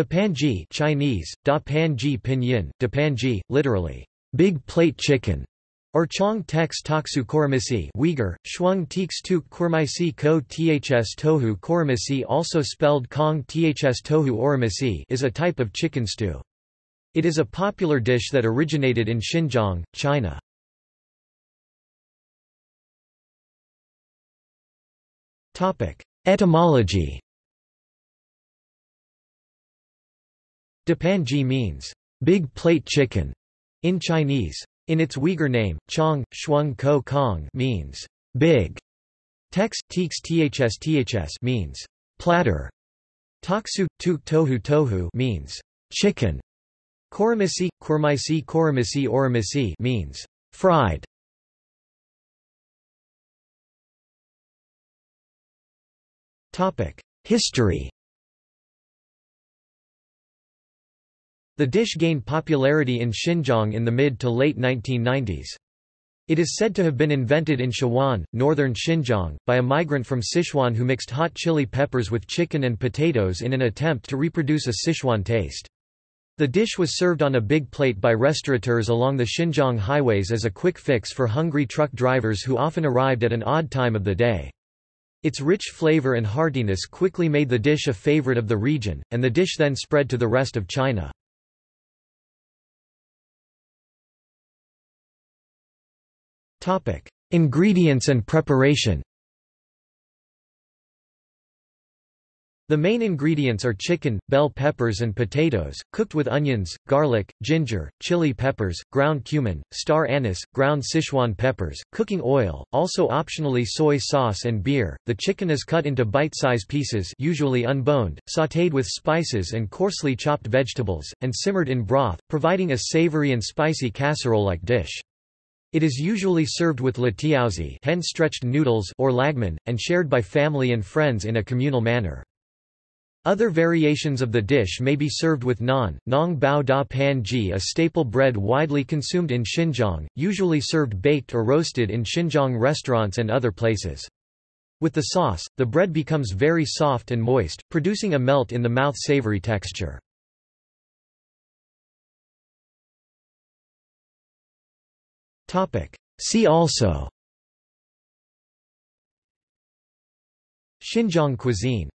Dapanji Chinese, Da Panji Pinyin, Dapanji, literally, big plate chicken, or Chong Tex Toksu Korimisi Uyghur, Shuang Tix Tuk Kurmaisi Ko Ths Tohu Korimisi also spelled Kong Ths Tohu Orimisi is a type of chicken stew. It is a popular dish that originated in Xinjiang, China. Etymology Dapanji means, big plate chicken, in Chinese. In its Uyghur name, Chong, Shuang Ko Kong means, big. Text Teeks Ths Ths means, platter. Taksu, Tuk Tohu Tohu means, chicken. Korimisi, Kurmaisi Korimisi Orimisi means, fried. History The dish gained popularity in Xinjiang in the mid to late 1990s. It is said to have been invented in Shawan, northern Xinjiang, by a migrant from Sichuan who mixed hot chili peppers with chicken and potatoes in an attempt to reproduce a Sichuan taste. The dish was served on a big plate by restaurateurs along the Xinjiang highways as a quick fix for hungry truck drivers who often arrived at an odd time of the day. Its rich flavor and heartiness quickly made the dish a favorite of the region, and the dish then spread to the rest of China. Ingredients and preparation The main ingredients are chicken, bell peppers and potatoes, cooked with onions, garlic, ginger, chili peppers, ground cumin, star anise, ground Sichuan peppers, cooking oil, also optionally soy sauce and beer. The chicken is cut into bite-size pieces usually unboned, sautéed with spices and coarsely chopped vegetables, and simmered in broth, providing a savory and spicy casserole-like dish. It is usually served with litiaozi hen-stretched noodles or lagman, and shared by family and friends in a communal manner. Other variations of the dish may be served with naan, nong bao da pan ji a staple bread widely consumed in Xinjiang, usually served baked or roasted in Xinjiang restaurants and other places. With the sauce, the bread becomes very soft and moist, producing a melt-in-the-mouth savory texture. See also. Xinjiang cuisine